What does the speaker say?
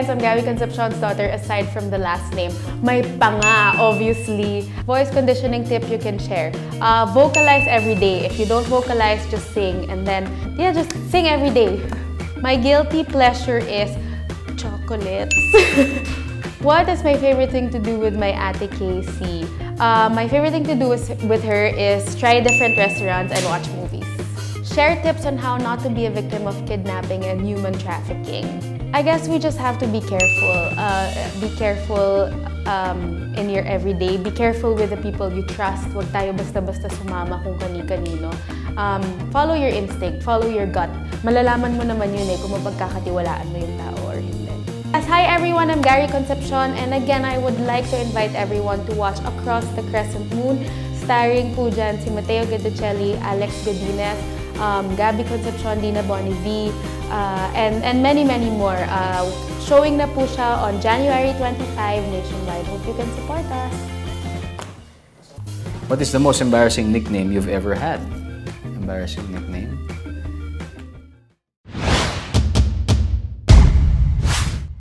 guys, I'm Gabby Concepcion's daughter aside from the last name. My panga, obviously. Voice conditioning tip you can share. Uh, vocalize every day. If you don't vocalize, just sing. And then, yeah, just sing every day. My guilty pleasure is chocolates. what is my favorite thing to do with my ate Casey? Uh, my favorite thing to do with her is try different restaurants and watch movies. Share tips on how not to be a victim of kidnapping and human trafficking. I guess we just have to be careful. Uh, be careful um, in your everyday. Be careful with the people you trust. Huwag tayo basta-basta sumama kung kani-kanino. Um, follow your instinct. Follow your gut. Malalaman mo naman yun eh kung mapagkakatiwalaan mo yung tao or hindi. As hi everyone, I'm Gary Concepcion and again I would like to invite everyone to watch Across the Crescent Moon starring po dyan si Mateo Guidicelli, Alex Godinez, um, Gabby Concepcion, Dina Bonnie uh, and, and many, many more. Uh, showing na po siya on January 25 nationwide. Hope you can support us. What is the most embarrassing nickname you've ever had? Embarrassing nickname?